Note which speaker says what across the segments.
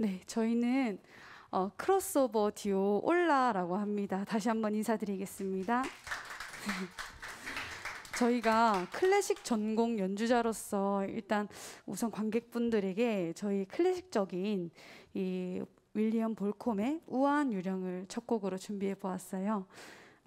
Speaker 1: 네, 저희는 어, 크로스오버 듀오 올라라고 합니다. 다시 한번 인사드리겠습니다. 저희가 클래식 전공 연주자로서 일단 우선 관객분들에게 저희 클래식적인 이 윌리엄 볼콤의 우아한 유령을 첫 곡으로 준비해 보았어요.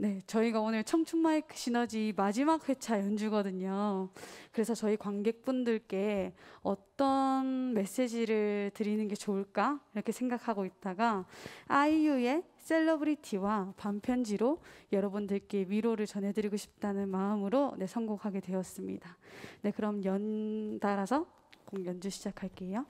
Speaker 1: 네, 저희가 오늘 청춘 마이크 시너지 마지막 회차 연주거든요. 그래서 저희 관객분들께 어떤 메시지를 드리는 게 좋을까 이렇게 생각하고 있다가 아이유의 셀러브리티와 반편지로 여러분들께 위로를 전해드리고 싶다는 마음으로 네, 선곡하게 되었습니다. 네, 그럼 연달아서 곡 연주 시작할게요.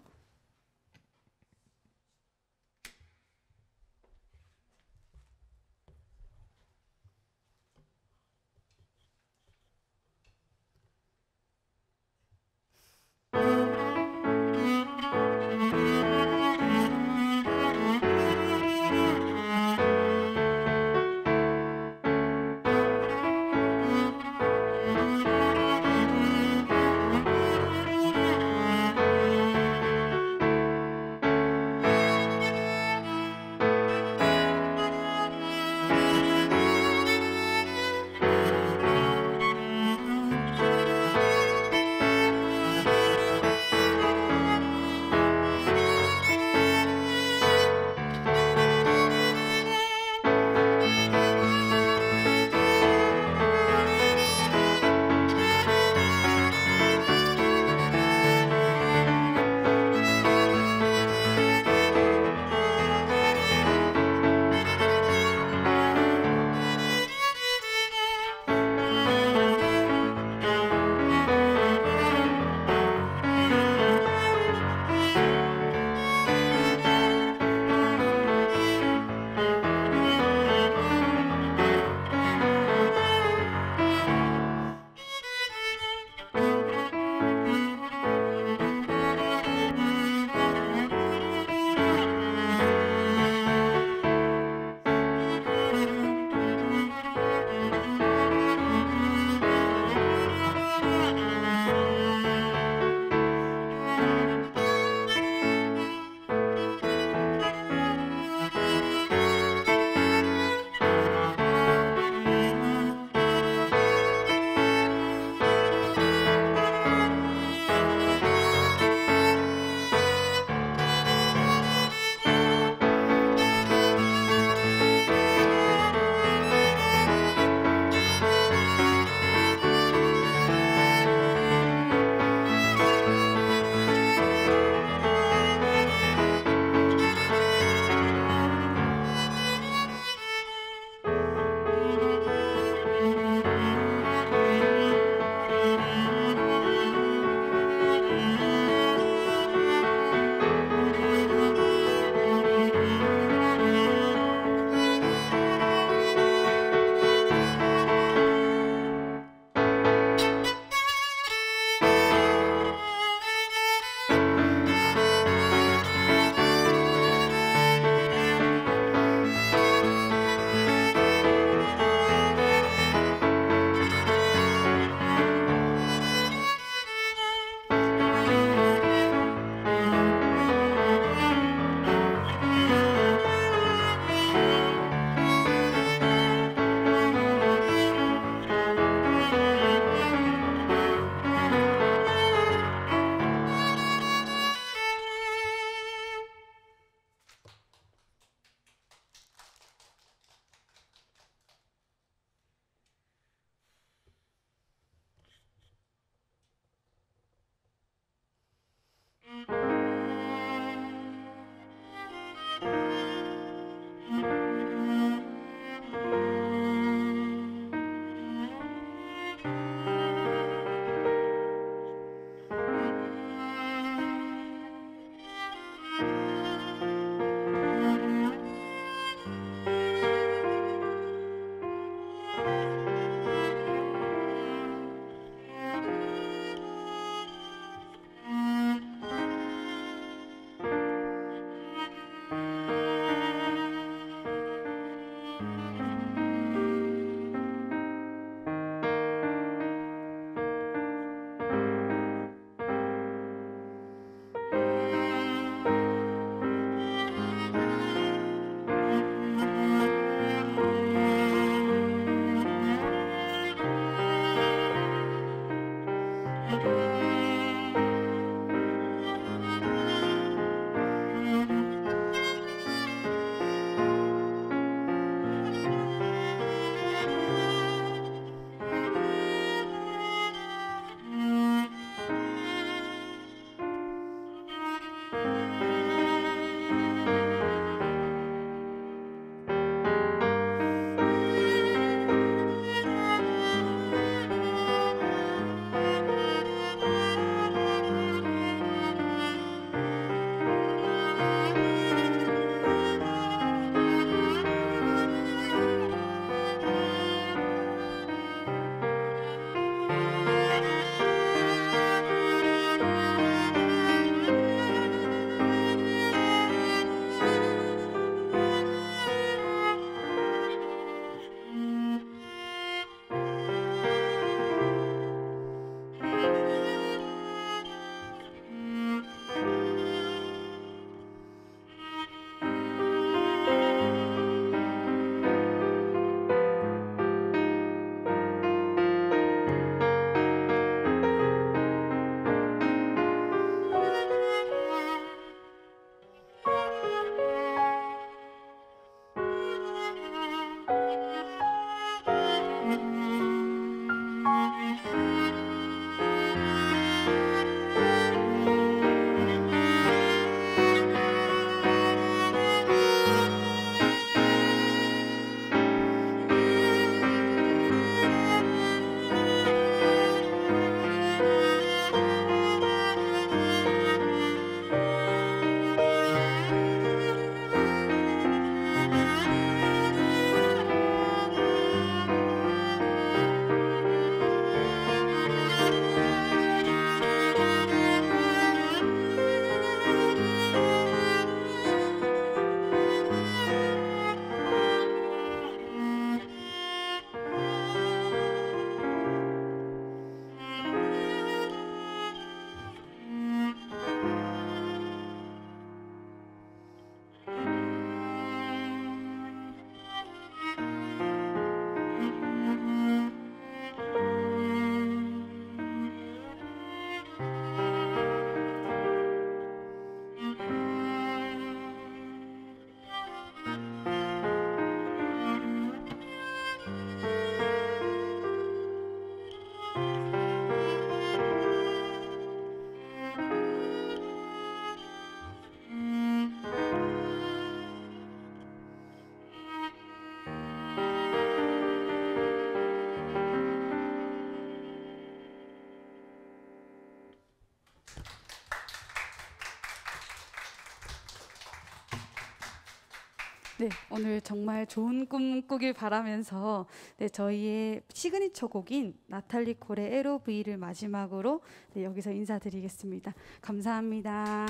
Speaker 1: 네, 오늘 정말 좋은 꿈 꾸길 바라면서 네, 저희의 시그니처 곡인 나탈리 콜의 LOV를 마지막으로 네, 여기서 인사드리겠습니다. 감사합니다.